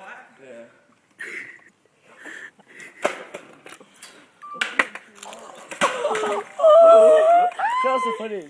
Yeah. Show the footage.